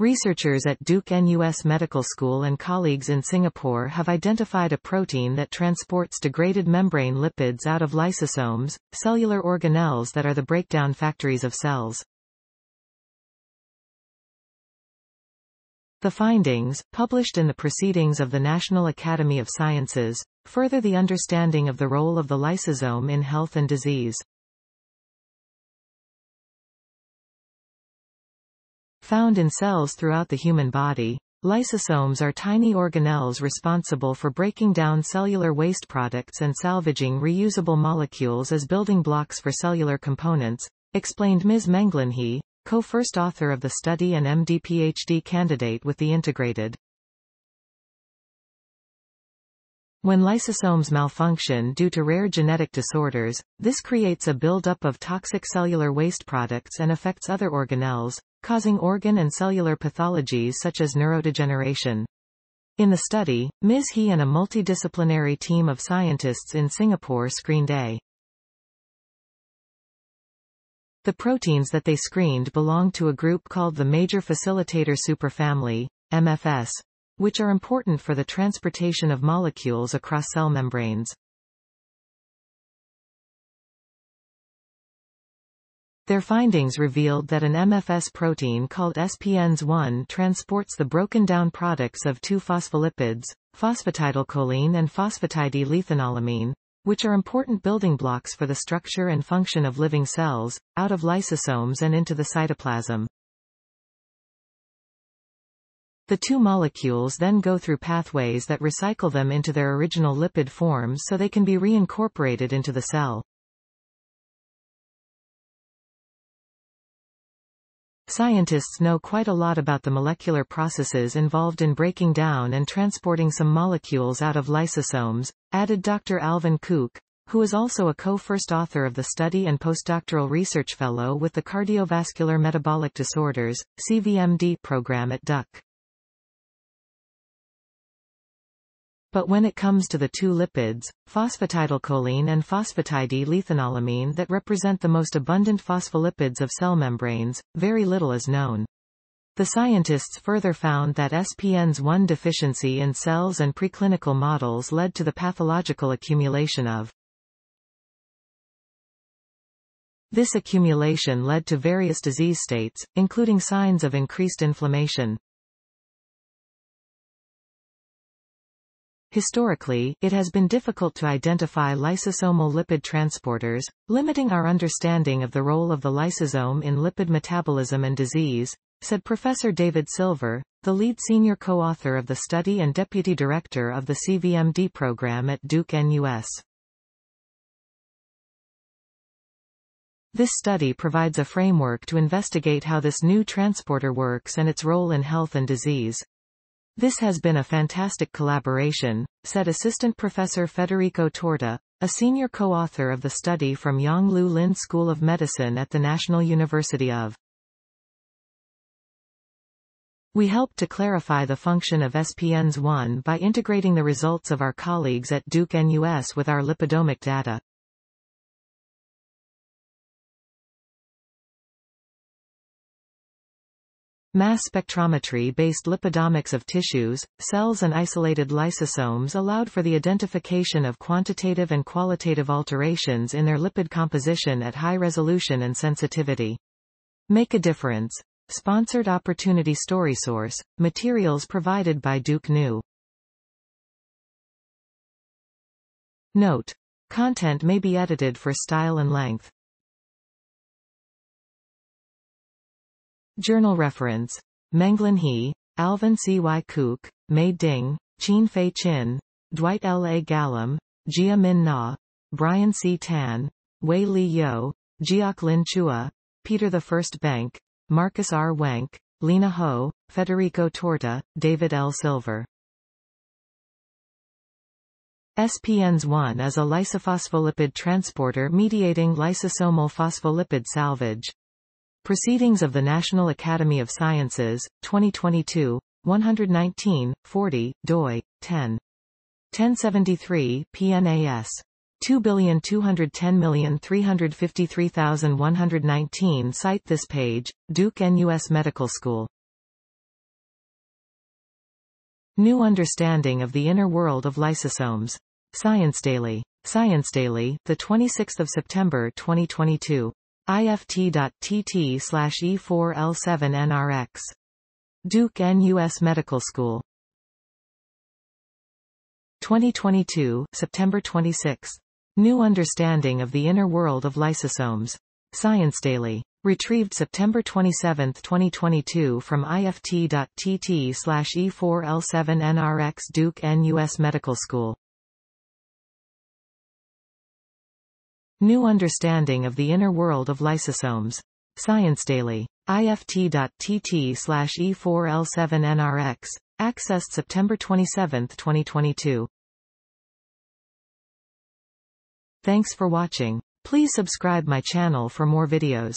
Researchers at Duke NUS Medical School and colleagues in Singapore have identified a protein that transports degraded membrane lipids out of lysosomes, cellular organelles that are the breakdown factories of cells. The findings, published in the Proceedings of the National Academy of Sciences, further the understanding of the role of the lysosome in health and disease. Found in cells throughout the human body, lysosomes are tiny organelles responsible for breaking down cellular waste products and salvaging reusable molecules as building blocks for cellular components, explained Ms. Menglan He, co-first author of the study and MD-PhD candidate with the integrated When lysosomes malfunction due to rare genetic disorders, this creates a buildup of toxic cellular waste products and affects other organelles, causing organ and cellular pathologies such as neurodegeneration. In the study, Ms. He and a multidisciplinary team of scientists in Singapore screened A. The proteins that they screened belong to a group called the Major Facilitator Superfamily, MFS, which are important for the transportation of molecules across cell membranes. Their findings revealed that an MFS protein called SPNS1 transports the broken down products of two phospholipids, phosphatidylcholine and phosphatidylethanolamine, which are important building blocks for the structure and function of living cells, out of lysosomes and into the cytoplasm. The two molecules then go through pathways that recycle them into their original lipid forms so they can be reincorporated into the cell. Scientists know quite a lot about the molecular processes involved in breaking down and transporting some molecules out of lysosomes, added Dr. Alvin Kuk, who is also a co-first author of the study and postdoctoral research fellow with the Cardiovascular Metabolic Disorders, CVMD program at Duke. But when it comes to the two lipids, phosphatidylcholine and phosphatidylethanolamine that represent the most abundant phospholipids of cell membranes, very little is known. The scientists further found that SPNS1 deficiency in cells and preclinical models led to the pathological accumulation of This accumulation led to various disease states, including signs of increased inflammation. Historically, it has been difficult to identify lysosomal lipid transporters, limiting our understanding of the role of the lysosome in lipid metabolism and disease, said Professor David Silver, the lead senior co-author of the study and deputy director of the CVMD program at Duke NUS. This study provides a framework to investigate how this new transporter works and its role in health and disease. This has been a fantastic collaboration, said Assistant Professor Federico Torta, a senior co-author of the study from Yong Loo Lin School of Medicine at the National University of. We helped to clarify the function of SPNS1 by integrating the results of our colleagues at Duke NUS with our lipidomic data. Mass spectrometry-based lipidomics of tissues, cells and isolated lysosomes allowed for the identification of quantitative and qualitative alterations in their lipid composition at high resolution and sensitivity. Make a difference. Sponsored Opportunity Story Source, materials provided by Duke New. Note. Content may be edited for style and length. Journal reference. Menglan He, Alvin C. Y. Kuk, Mei Ding, Chien Fei Chin, Dwight L. A. Galam, Jia Min Na, Brian C. Tan, Wei Li Yo, Jiak Lin Chua, Peter I. Benke, Markus R. Wenk, Lena Ho, Federico Torta, David L. Silver. SPNS1 is a lysophospholipid transporter mediating lysosomal phospholipid salvage. Proceedings of the National Academy of Sciences, 2022, 119, 40, doi, 10. 1073, PNAS. 2,210,353,119 Cite this page, Duke NUS Medical School. New Understanding of the Inner World of Lysosomes. Science Daily. Science Daily, the 26th of September 2022. ift.tt slash E4L7NRX. Duke NUS Medical School. 2022, September 26. New Understanding of the Inner World of Lysosomes. Science Daily. Retrieved September 27, 2022 from ift.tt slash E4L7NRX Duke NUS Medical School. New Understanding of the Inner World of Lysosomes. Science Daily. ift.tt slash E4L7NRX. Accessed September 27, 2022. Thanks for watching. Please subscribe my channel for more videos.